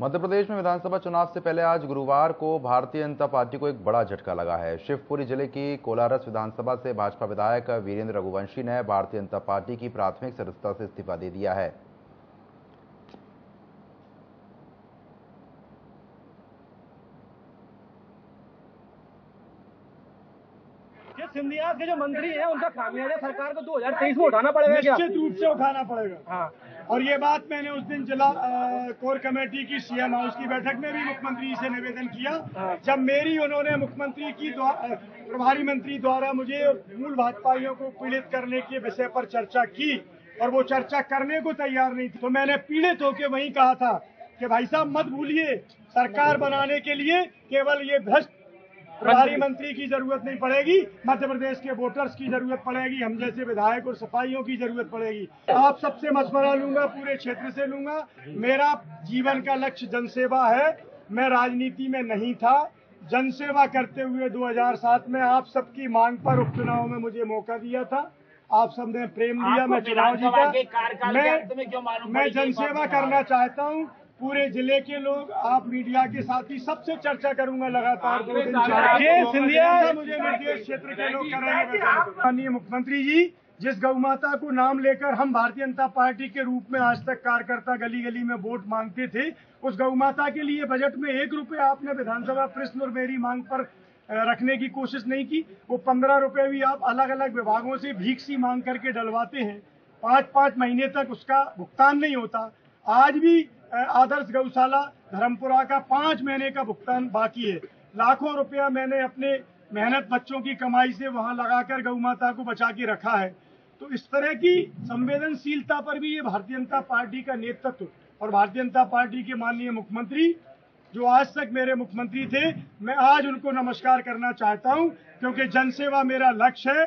मध्य प्रदेश में विधानसभा चुनाव से पहले आज गुरुवार को भारतीय जनता पार्टी को एक बड़ा झटका लगा है। शिवपुरी ज़िले की कोलारस विधानसभा से भाजपा विधायक वीरेंद्र रघुवंशी ने भारतीय जनता पार्टी की प्राथमिक सदस्यता से इस्तीफा दे दिया है। सिंधिया के जो मंत्री हैं उनका खामियाजा सरकार को 2023 में उठाना पड़ेगा क्या? निश्चित रूप से उठाना पड़ेगा। हाँ। और ये बात मैंने उस दिन जिला कोर कमेटी की सीएम हाउस की बैठक में भी मुख्यमंत्री से निवेदन किया। जब मेरी उन्होंने मुख्यमंत्री की प्रभारी मंत्री द्वारा मुझे मूल भाजपाइयों को पीड़ित करने के विषय पर चर्चा की और वो चर्चा करने को तैयार नहीं थी तो मैंने पीड़ित होकर वही कहा था कि भाई साहब मत भूलिए, सरकार बनाने के लिए केवल ये भ्रष्ट प्रभारी मंत्री की ज़रूरत नहीं पड़ेगी मध्य प्रदेश के वोटर्स की ज़रूरत पड़ेगी हम जैसे विधायक और सफाइयों की ज़रूरत पड़ेगी। आप सबसे मशवरा लूँगा पूरे क्षेत्र से लूँगा। मेरा जीवन का लक्ष्य जनसेवा है। मैं राजनीति में नहीं था। जनसेवा करते हुए 2007 में आप सबकी मांग पर उपचुनाव में मुझे मौका दिया था। आप सबने प्रेम दिया मैं चुनाव जीता। में मैं जनसेवा करना चाहता हूँ। पूरे ज़िले के लोग आप मीडिया के साथ ही सबसे चर्चा करूँगा लगातार दो दिन ये सिंधिया- मुझे निर्देश क्षेत्र के लोग करेंगे माननीय मुख्यमंत्री जी जिस गौ माता को नाम लेकर हम भारतीय जनता पार्टी के रूप में आज तक कार्यकर्ता गली गली में वोट मांगते थे उस गौ माता के लिए बजट में एक रुपए आपने विधानसभा प्रश्न और मेरी मांग पर रखने की कोशिश नहीं की। वो पंद्रह रुपए भी आप अलग अलग विभागों से भीख सी मांग करके डलवाते हैं। पाँच पाँच महीने तक उसका भुगतान नहीं होता। आज भी आदर्श गौशाला धर्मपुरा का पाँच महीने का भुगतान बाकी है। लाखों रुपया मैंने अपने मेहनत बच्चों की कमाई से वहाँ लगाकर गौ माता को बचा के रखा है। तो इस तरह की संवेदनशीलता पर भी ये भारतीय जनता पार्टी का नेतृत्व और भारतीय जनता पार्टी के माननीय मुख्यमंत्री, जो आज तक मेरे मुख्यमंत्री थे, मैं आज उनको नमस्कार करना चाहता हूँ, क्योंकि जनसेवा मेरा लक्ष्य है।